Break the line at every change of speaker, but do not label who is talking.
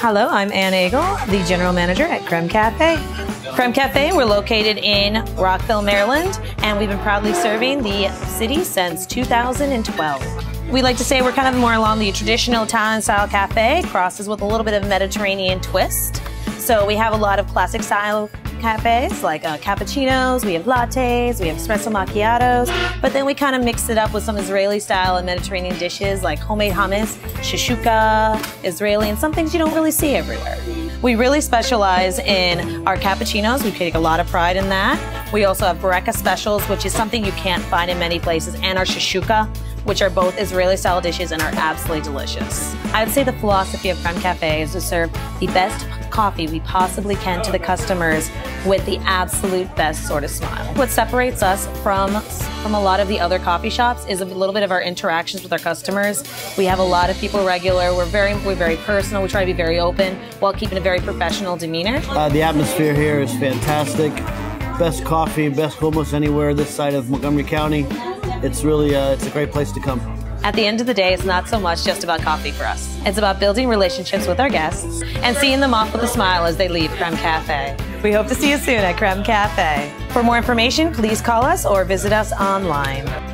Hello, I'm Ann Agel, the general manager at Creme Cafe. Creme Cafe, we're located in Rockville, Maryland, and we've been proudly serving the city since 2012. We like to say we're kind of more along the traditional Italian style cafe, crosses with a little bit of Mediterranean twist. So we have a lot of classic style cafes like uh, cappuccinos, we have lattes, we have espresso macchiatos, but then we kind of mix it up with some Israeli style and Mediterranean dishes like homemade hummus, shashuka, Israeli, and some things you don't really see everywhere. We really specialize in our cappuccinos. We take a lot of pride in that. We also have Bareka specials, which is something you can't find in many places, and our shashuka, which are both Israeli style dishes and are absolutely delicious. I would say the philosophy of Creme Cafe is to serve the best coffee we possibly can to the customers with the absolute best sort of smile. What separates us from from a lot of the other coffee shops is a little bit of our interactions with our customers. We have a lot of people regular. We're very we're very personal. We try to be very open while keeping a very professional demeanor.
Uh, the atmosphere here is fantastic. Best coffee, best hummus anywhere this side of Montgomery County. It's really uh, it's a great place to come.
At the end of the day, it's not so much just about coffee for us. It's about building relationships with our guests and seeing them off with a smile as they leave Creme Cafe. We hope to see you soon at Creme Cafe. For more information, please call us or visit us online.